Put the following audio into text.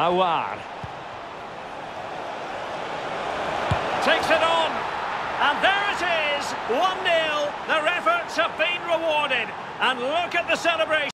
Awar. Takes it on. And there it is, 1-0. Their efforts have been rewarded. And look at the celebration.